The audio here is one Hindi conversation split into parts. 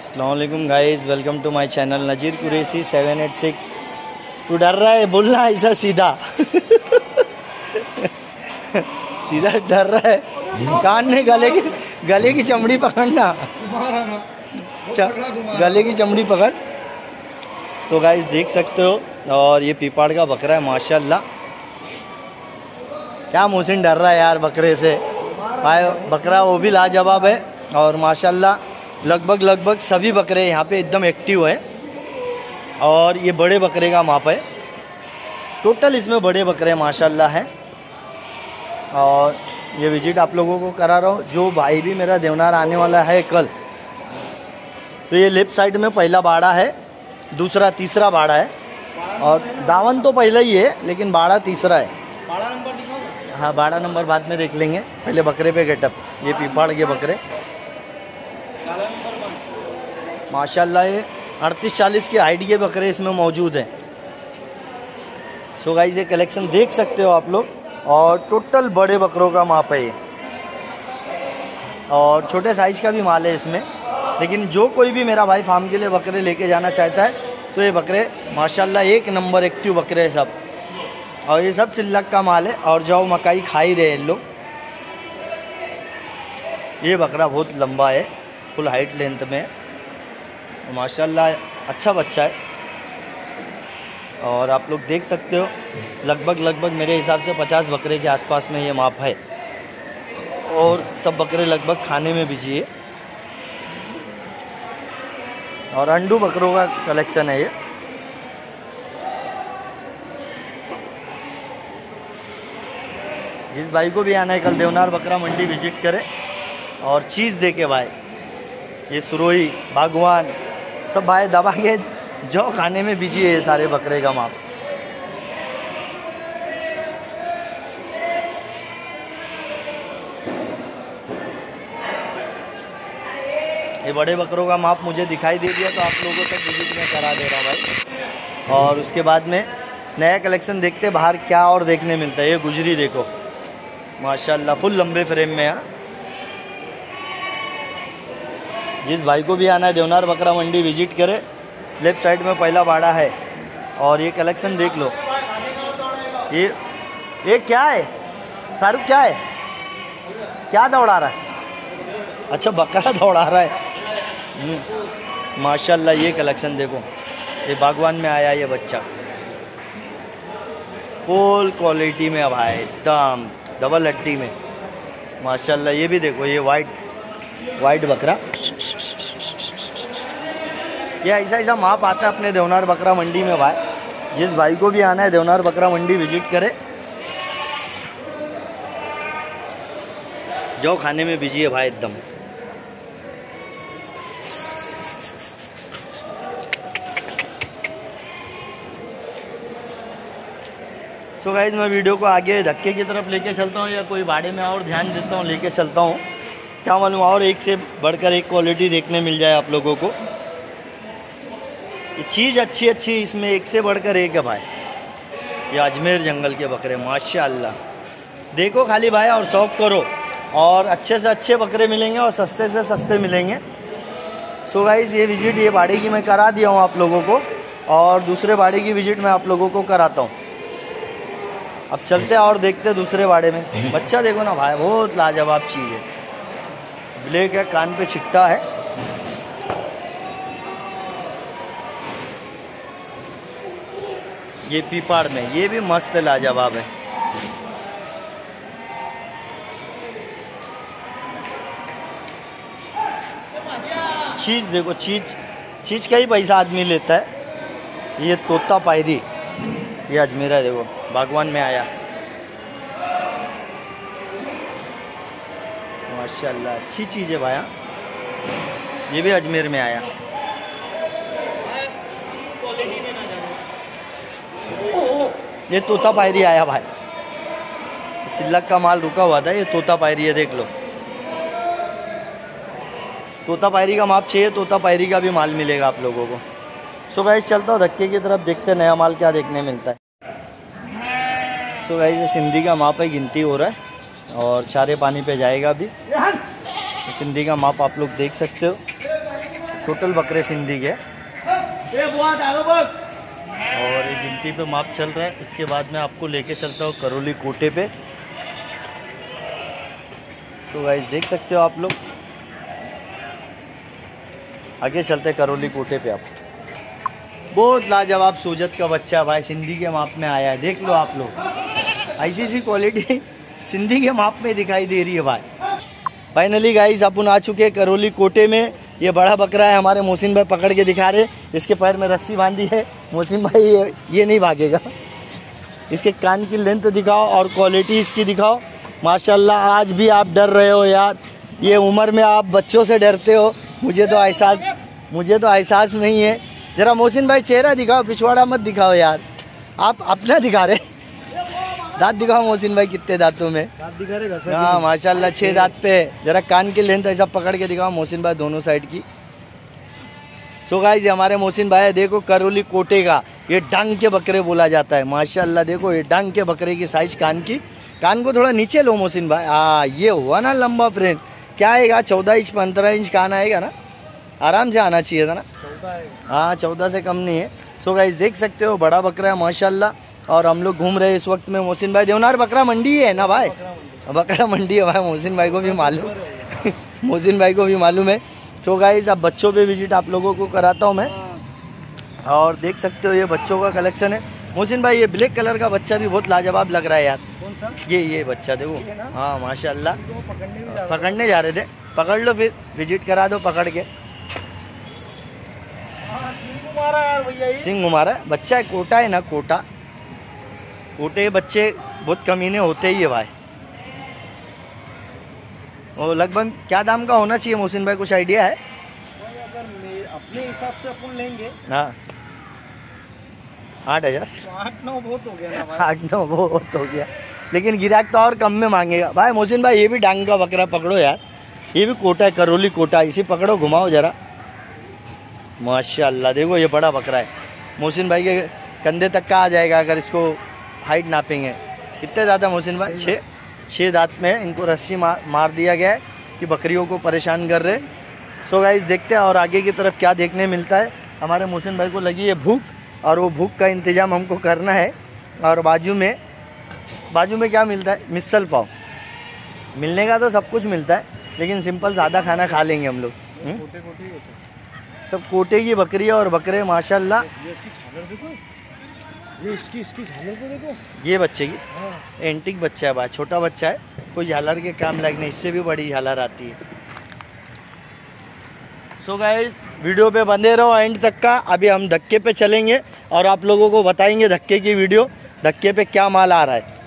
Aslam guys welcome to my channel Nazir Qureshi seven eight six तू डर रहा है? बोलना ऐसा सीधा। सीधा डर रहा है। कान में गले की गले की चमड़ी पकड़ना गले की चमड़ी पकड़। तो गाइज़ देख सकते हो, और ये पीपाड़ का बकरा है, माशाल्लाह। क्या मोहसिन डर रहा है यार बकरे से। भाई बकरा वो भी लाजवाब है, और माशाल्लाह। लगभग लगभग सभी बकरे यहाँ पे एकदम एक्टिव है। और ये बड़े बकरे का माप है। टोटल इसमें बड़े बकरे माशाल्लाह हैं। और ये विज़िट आप लोगों को करा रहा हूँ। जो भाई भी मेरा देवनार आने वाला है कल तो ये लेफ़्ट साइड में पहला बाड़ा है दूसरा तीसरा बाड़ा है। और दावन तो पहला ही है लेकिन बाड़ा तीसरा है। बाड़ा नंबर हाँ बाड़ा नंबर बाद में देख लेंगे। पहले बकरे पे गेटअप ये पीपाड़ के बकरे। माशाल्लाह ये अड़तीस चालीस की हाइट बकरे इसमें मौजूद हैं। सो गाइस ये कलेक्शन देख सकते हो आप लोग। और टोटल बड़े बकरों का माप है ये। और छोटे साइज़ का भी माल है इसमें। लेकिन जो कोई भी मेरा भाई फार्म के लिए बकरे लेके जाना चाहता है तो ये बकरे माशाल्लाह एक नंबर एक्टिव बकरे हैं सब। और ये सब सिल्लक का माल है। और जो मकाई खा ही रहे हैं लोग। ये बकरा बहुत लंबा है। फुल हाइट लेंथ में। तो माशाल्लाह अच्छा बच्चा है। और आप लोग देख सकते हो, लगभग लगभग मेरे हिसाब से 50 बकरे के आसपास में ये माप है। और सब बकरे लगभग खाने में बिज़ी है और अंडू बकरों का कलेक्शन है ये। जिस भाई को भी आना है, कल देवनार बकरा मंडी विज़िट करे। और चीज़ दे के भाई। ये सुरोही बागवान, सब भाई दबा के जो खाने में बिज़ी है सारे बकरे का माप। ये बड़े बकरों का माप मुझे दिखाई दे दिया तो आप लोगों तक विज़िट में करा दे रहा भाई। और उसके बाद में नया कलेक्शन देखते बाहर क्या और देखने मिलता है। ये गुजरी देखो। माशाल्लाह फुल लंबे फ्रेम में, है। जिस भाई को भी आना है देवनार बकरा मंडी विज़िट करे। लेफ़्ट साइड में पहला बाड़ा है। और ये कलेक्शन देख लो। ये ये क्या है? शाहरुख क्या है? क्या दौड़ा रहा है? अच्छा बकरा दौड़ा रहा है। हम्म, माशाल्लाह ये कलेक्शन देखो। ये बागवान में आया ये बच्चा। फुल क्वालिटी में अब आया एकदम डबल हट्टी में। माशाल्लाह ये भी देखो ये वाइट वाइट बकरा। ये ऐसा ऐसा माप आता है अपने देवनार बकरा मंडी में भाई। जिस भाई को भी आना है देवनार बकरा मंडी विज़िट करे। जो खाने में बिज़ी है भाई एकदम। सो गाइज़ मैं वीडियो को आगे धक्के की तरफ़ लेके चलता हूँ या कोई बाड़े में और ध्यान देता हूँ, लेके चलता हूँ। क्या मालूम, और एक से बढ़कर एक क्वालिटी देखने मिल जाए आप लोगों को। ये चीज़ अच्छी अच्छी, इसमें एक से बढ़कर एक है भाई। ये अजमेर जंगल के बकरे, माशाल्लाह। देखो खाली भाई और शौक करो। और अच्छे से अच्छे बकरे मिलेंगे और सस्ते से सस्ते मिलेंगे। सो गाइज़ ये विज़िट ये बाड़ी की मैं करा दिया हूँ आप लोगों को। और दूसरे बाड़ी की विज़िट मैं आप लोगों को कराता हूँ। अब चलते और देखते दूसरे बाड़े में। बच्चा देखो ना भाई, बहुत लाजवाब चीज़ है। ब्लैक है, कान पे छिट्टा है। ये पीपाड़ में, ये भी मस्त लाजवाब है। चीज़ देखो, चीज़ चीज़ का ही पैसा आदमी लेता है। ये तोता पायरी, ये अजमेरा है देखो, बागवान में आया। माशाल्लाह, अच्छी चीज़ है भाया ये भी अजमेर में आया। ये तोता पायरी आया भाई। सिल्लक का माल रुका हुआ था, ये तोता पायरी है, देख लो। तोता पायरी का माप चाहिए, तोता पायरी का भी माल मिलेगा आप लोगों को। सो गाइस चलता हूँ, धक्के की तरफ़ देखते नया माल क्या देखने मिलता है। सो गाइस ये सिंधी का माप है, गिनती हो रहा है, और चारे पानी पे जाएगा भी सिंधी का माप आप लोग देख सकते हो। टोटल बकरे सिंधी के। और ये गिनती पे माप चल रहा है। इसके बाद मैं आपको लेके चलता हूँ करौली कोटे पे। सो so गाइस देख सकते हो आप लोग? आगे चलते करौली कोटे पे आप। बहुत लाजवाब सूजत का बच्चा भाई सिंधी के माप में आया है। देख लो आप लोग। ऐसी सी क्वालिटी सिंधी के माप में दिखाई दे रही है भाई। फाइनली गाइस अपन आ चुके हैं करौली कोटे में। ये बड़ा बकरा है हमारे मोहसिन भाई पकड़ के दिखा रहे। इसके पैर में रस्सी बांधी है। मोहसिन भाई ये, ये नहीं भागेगा। इसके कान की लेंथ दिखाओ और क्वालिटी इसकी दिखाओ। माशाल्लाह आज भी आप डर रहे हो यार। ये उम्र में आप बच्चों से डरते हो। मुझे तो एहसास मुझे तो एहसास नहीं है। ज़रा मोहसिन भाई चेहरा दिखाओ पिछवाड़ा मत दिखाओ यार। आप अपना दिखा रहे दांत दिखाओ मोहसिन भाई कितने दांतों में। दांत दिखा रहे हाँ माशाल्लाह छह दांत पे जरा कान की लेंथ ऐसा पकड़ के दिखाओ मोहसिन भाई दोनों साइड की। सो गाइस हमारे मोहसिन भाई है, देखो करौली कोटे का ये डंग के बकरे बोला जाता है। माशाल्लाह देखो ये डंग के बकरे की साइज़ कान की। कान को थोड़ा नीचे लो मोहसिन भाई। हाँ ये हुआ ना लंबा फ्रेंड क्या आएगा चौदह इंच पंद्रह इंच कान आएगा ना? आराम से आना चाहिए था ना? हाँ। चौदह से कम नहीं है। सो गाइस देख सकते हो बड़ा बकरा है माशाल्लाह। और हम लोग घूम रहे हैं इस वक्त में मोहसिन भाई। देवनार बकरा मंडी है ना भाई? बकरा मंडी है भाई मोहसिन भाई को भी मालूम। मोहसिन भाई को भी मालूम है। तो गाइस अब बच्चों पे विज़िट आप लोगों को कराता हूँ मैं। और देख सकते हो ये बच्चों का कलेक्शन है। मोहसिन भाई ये ब्लैक कलर का बच्चा भी बहुत लाजवाब लग रहा है यार। कौन सा ये ये बच्चा देखो। हाँ माशाल्लाह। तो पकड़ने जा रहे थे। पकड़ लो फिर विज़िट करा दो पकड़ के। सिंह घुमारा है। बच्चा है कोटा है ना कोटा। कोटे बच्चे बहुत कमीने होते ही है भाई। वो लगभग क्या दाम का होना चाहिए मोहसिन भाई कुछ आइडिया है? अगर अपने हिसाब से अपन लेंगे। हाँ। आठ हज़ार। आठ नौ बहुत हो गया ना भाई। आठ नौ बहुत हो गया। लेकिन गिराक तो और कम में मांगेगा। भाई मोहसिन भाई ये भी डांग का बकरा पकड़ो यार। ये भी कोटा है करोली कोटा इसे पकड़ो घुमाओ जरा। माशाल्लाह देखो ये बड़ा बकरा है। मोहसिन भाई के कंधे तक का आ जाएगा अगर इसको हाइट नापिंग है। इतने ज़्यादा मोहसिन भाई छः छः दांत में इनको रस्सी मार मार दिया गया है कि बकरियों को परेशान कर रहे सो so गाइस देखते हैं और आगे की तरफ़ क्या देखने मिलता है। हमारे मोहसिन भाई को लगी है भूख और वो भूख का इंतज़ाम हमको करना है। और बाजू में बाजू में क्या मिलता है? मिसल पाव। मिलने का तो सब कुछ मिलता है, लेकिन सिंपल सादा खाना खा लेंगे हम लोग। हम्म? सब कोटे की बकरी और बकरे, माशाल्लाह। ये इसकी इसकी झालर को देखो। ये बच्चे की। हाँ। एंटिक बच्चा है भाई छोटा बच्चा है। कोई झालर के काम लायक नहीं इससे भी बड़ी झालर आती है। सो गाइस वीडियो पे बंदे रहो एंड तक का। अभी हम धक्के पे चलेंगे और आप लोगों को बताएँगे धक्के की वीडियो धक्के पे क्या माल आ रहा है।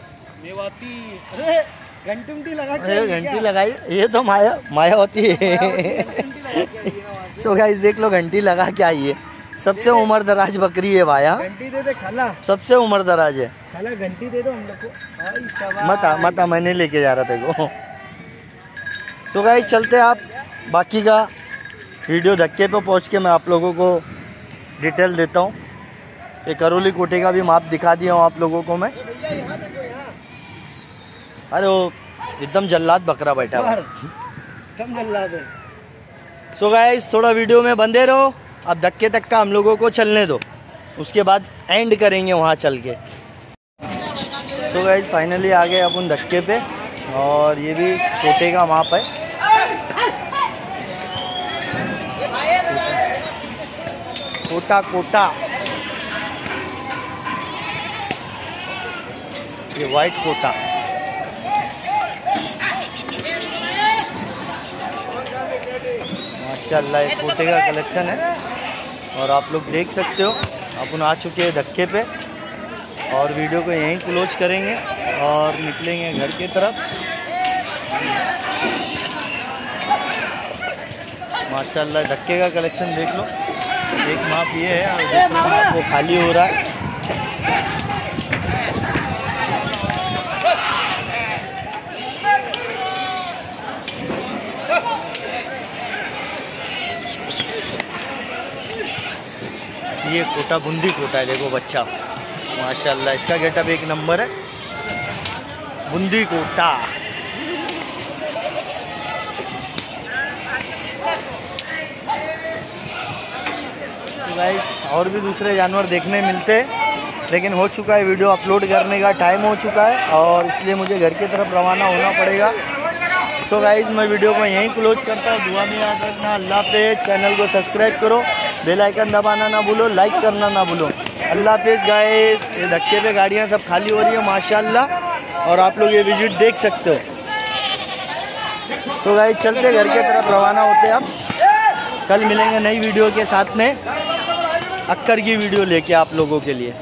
मेवाती अरे घंटी लगा घंटी लगाई। ये तो माया माया होती है। से। गाइस देख लो घंटी लगा के आई है। सबसे उम्र दराज बकरी है हाँ घंटी दे दे खाला। सबसे उम्र दराज है। खाला घंटी दे दो हम लोग को। मत आ मत आ मैंने लेके जा रहा था को। सो गाइस चलते आप। बाकी का वीडियो धक्के पे पहुँच के मैं आप लोगों को डिटेल देता हूँ। ये करौली कोटे का भी माप दिखा दिया हूँ आप लोगों को मैं। भैया अरे वो एकदम जल्लाद बकरा बैठा हुआ। है। कम जल्ला सो गाइस थोड़ा वीडियो में बंदे रहो। अब धक्के तक का हम लोगों को चलने दो। उसके बाद एंड करेंगे वहाँ चल के। सो गाइस फाइनली आ गए अपन धक्के पे। और ये भी कोटे का माप है। कोटा कोटा। ये वाइट कोटा। माशाल्लाह, ये कोटे का कलेक्शन है। और आप लोग देख सकते हो, अपन आ चुके हैं धक्के पे और वीडियो को यहीं क्लोज करेंगे और निकलेंगे घर की तरफ़। माशाल्लाह, धक्के का कलेक्शन देख लो। एक माप ये है, और दूसरा माप वो खाली हो रहा है ये कोटा, बूंदी कोटा है, देखो बच्चा। माशाल्लाह, इसका गेटअप एक नंबर है। बुंदी कोटा। गाइस और भी दूसरे जानवर देखने मिलते, लेकिन हो चुका है वीडियो अपलोड करने का टाइम हो चुका है, और इसलिए मुझे घर की तरफ़ रवाना होना पड़ेगा। तो गाइज़ मैं वीडियो को यहीं क्लोज करता हूँ। दुआ में याद रखना, अल्लाह पे चैनल को सब्सक्राइब करो। बेल आइकन दबाना ना भूलो लाइक करना ना भूलो। अल्लाह हाफिज़ गाय धक्के पे गाड़ियाँ सब खाली हो रही है, माशाल्लाह। और आप लोग ये विज़िट देख सकते हो। तो गाय चलते घर के तरफ़, रवाना होते हैं अब। कल मिलेंगे नई वीडियो के साथ में, अक्कर की वीडियो लेके आप लोगों के लिए।